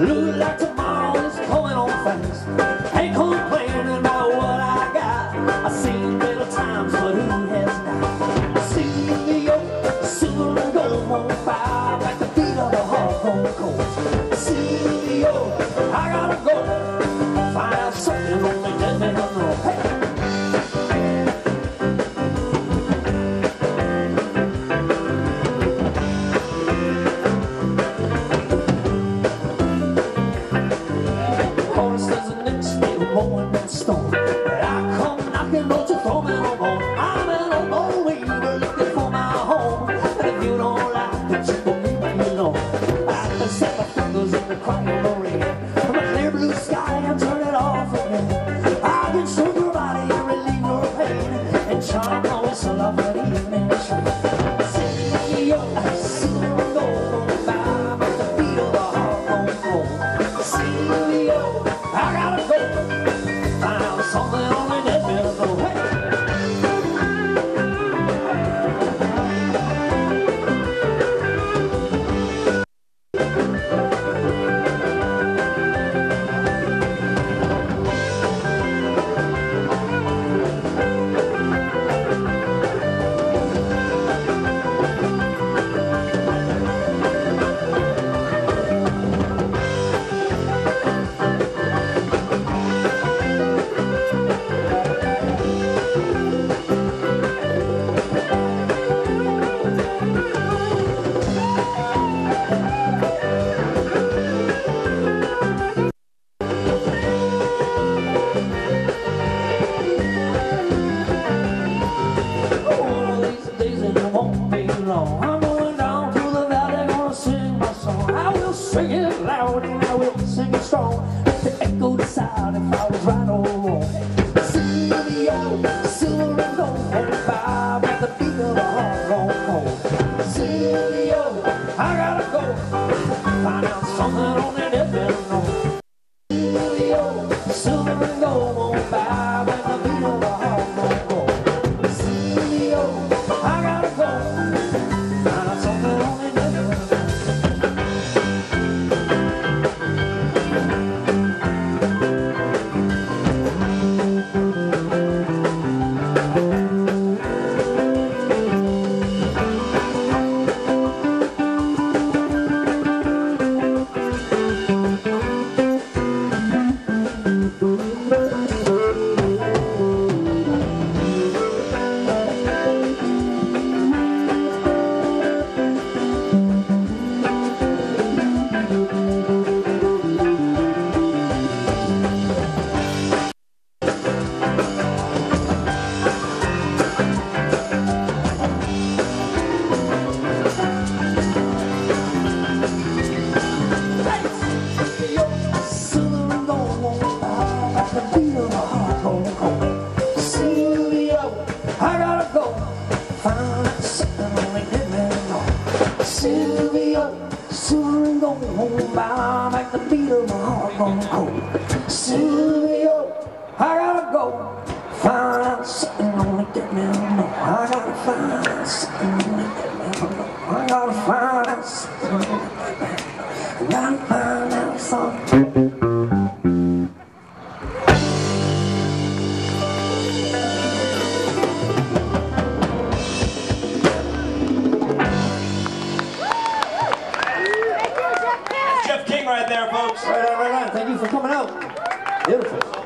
Lula to I got I gotta go find out something on that. I'm going home, bound like the beat of my heart gone cold. Soon be I gotta go. Find out something only that now. I gotta find out something only there, folks. Right on, right on. Thank you for coming out. Beautiful.